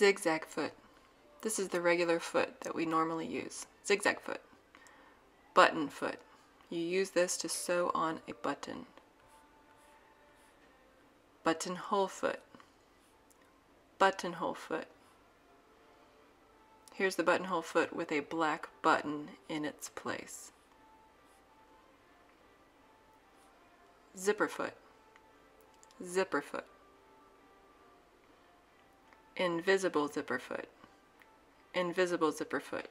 Zigzag foot. This is the regular foot that we normally use. Zigzag foot. Button foot. You use this to sew on a button. Buttonhole foot. Buttonhole foot. Here's the buttonhole foot with a black button in its place. Zipper foot. Zipper foot. Invisible zipper foot. Invisible zipper foot.